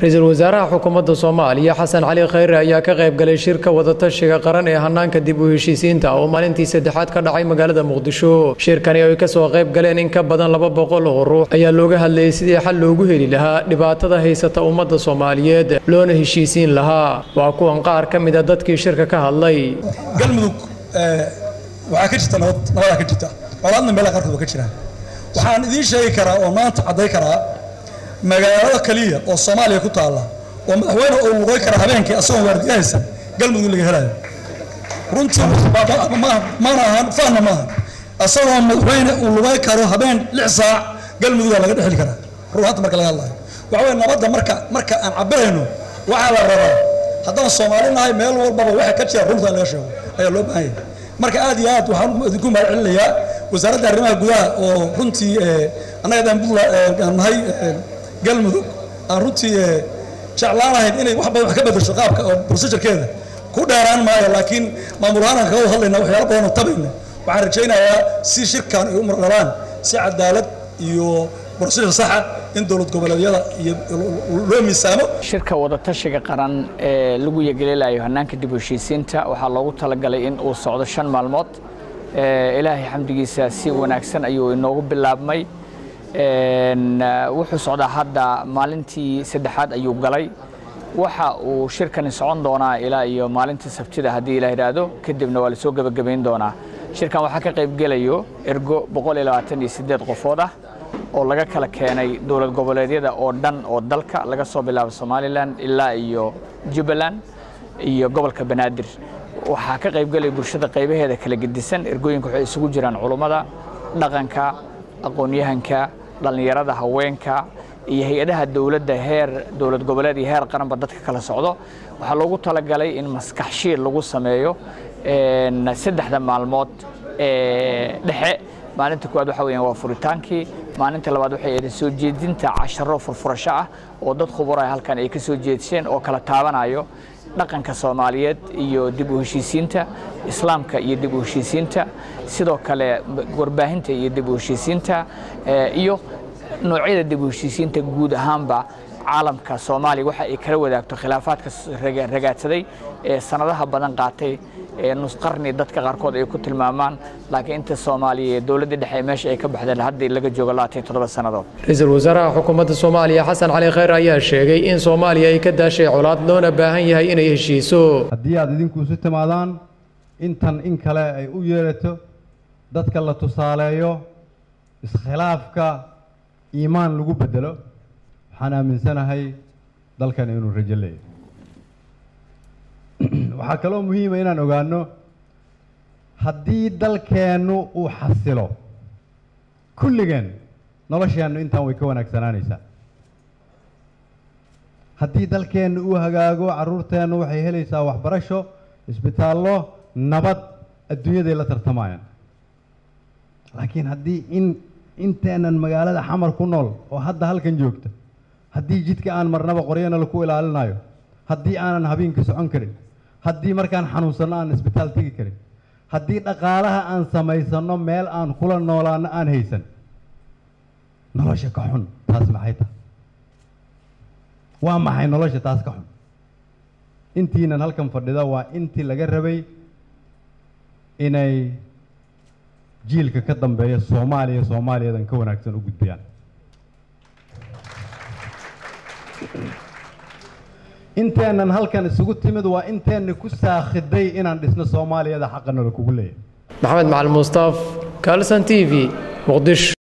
ra'iisul wasaaraha xukuumadda soomaaliya xasan cali khayre ayaa ka qayb galay shirka wadatashiga qaran ee hanaanka dib u heshiisiinta oo maalintii saddexaad ka dhacay magaalada muqdisho. Shirkani ay ka soo qayb galeen in ka badan laba boqol oo ruux ayaa looga hadlayay sidii xal loogu heli lahaa dhibaatada haysata ummadda soomaaliyeed loona heshiisiin lahaa. Waa kuwan qaar ka mida dadkii shirka ka hadlay. Galmudug waxaa ka jirta nabad nabadaa ka jirta. Colaadna meelaha qaarkood ka jiraan waxaan idiin sheegi karaa oo maanta cadday karaa magaalada kaliya oo soomaaliya ku taalla oo madaxweyne uu luqay kara habeenkii asagoo waardiyahaysa galmudug laga helayo runtii mana ahan maaha asagoo madaxweyne uu luqay karo habeen lix saac galmudugaa laga dhexli karaa. Ruuxanta marka laga hadlayo. Waxa weye nabadda marka marka aan cabirayno waxaa la rabaa haddaan soomaali nahay meel walbaba waxa ka jira runta laga sheego ayaa loo baahan yahay marka aad iyo aad waxaan idinku mahad celinayaa wasaaradda arrimaha gudaha oo runtii annaga daan buntland nahay galmudug aan runtii jeclaanahayn inay wax badan wax ka bedesho qaabka oo procedurekeeda. Ku dheeraan maayo laakiin maamul ahaan aan kaga hadlayna waxyaalo badan oo tabayna. Waxaan rajaynayaa si shirkan ay u mardhalaan si cadaalad iyo procedure saxa in dowlad goboleedyada iyo loo miisaamo. Shirka wadatashiga qaran ee lagu yegeleelayo hannaanka dib heshiisiinta waxaa loogu talagalay in uu socdo shan maalmood. Ilaahay xamdigiisa si wanaagsan ayuu inoogu bilaabmay wuxuu socdaa hadda maalintii saddexaad ayuu galay. Waxa uu shirkani socon doonaa ilaa iyo maalintii sabtida haddii ila idhaahdo kadibna waa la soo gebagabayn doonaa. Shirkan waxaa ka qayb gelayo ergo qofood ah oo laga kala keenay dowlad goboleedyada oo dhan oo dalka laga soo bilaabo somalilan ilaa iyo jubbaland iyo gobolka banaadir. Waxaa ka qayb gelaya bulshada qaybaheeda kala gedisan ergooyinka waxay isugu jiraan culummada dhaqanka aqoon-yahanka dhallinyarada haweenka iyo hay'adaha dowladda heer dowlad goboleed iyo heer qaranba dadka kala socdo. Waxaa loogu talagalay in maskax shiil lagu sameeyo saddexda maalmood ee dhexe. Maalinta koowaad waxa weeyaan waa furitaankii. Maalinta labaad waxay ahayd soo jeedinta casharo furfurasho ah oo dad khuburaya halkan ay ka soo jeedsheen oo kala taabanayo dhaqanka soomaaliyeed iyo dib u heshiisiinta islaamka iyo dib u heshiisiinta sidoo kale warbaahinta iyo dib u heshiisiinta iyo noocyada dib u heshiisiinta guud ahaanba caalamka soomaaliya waxa ay kala wadaagto khilaafaadka ragaadsaday ee sanadaha badan qaatay nusqarni dadka qaarkood ay ku tilmaamaan laakiin inta soomaaliya ee dowladda dhexe meesha ay ka baxdeen hadda laga joogo labaatan toddoba sannadood. Ra'iisul wasaaraha xukuumadda soomaaliya xasan cali khayr ayaa sheegay in soomaaliya ay ka daashay colaad loona baahan yahay inay heshiiso. Haddii aad idinku isu timaadaan intan in kale ay u yeerato dadka la tusaaleeyo iskhilaafka iimaan lagu bedelo waxaan aaminsanahay dalkan inuu rajo leeyahy waxaa kaloo muhiima inaan ogaano haddii dalkeennu uu xasilo kulligeen nolosheennu intaan way ka wanaagsanaanaysaa. Haddii dalkeennu uu hagaago carruurteennu waxay helaysaa waxbarasho isbitaallo nabad adduunyaday la tartamayaan. Laakiin haddii in inteennan magaalada xamar ku nool oo hadda halkan joogta haddii jidka aan marnaba qoryana laku ilaalinayo haddii aanan habeenka socon karin haddii markaan xanuunsanno aan isbitaal tegi karin. Haddii dhaqaalaha aan samaysanno meel aan kula noolaano aan haysan. Nolosha ka xun taas maxay tahay? Waa maxay nolosha taas ka xun? Intiinan halkan fadhida waa intii laga rabay inay jiilka ka dambeeya soomaaliya soomaaliyadan ka wanaagsan u gudbiyaan inteennan halkan isugu timid waa inteenna ku saakhiday inaan dhisno soomaaliyada xaqana la kugu leeyahay. Maxamed macalin mustaaf kalson t v muqdisho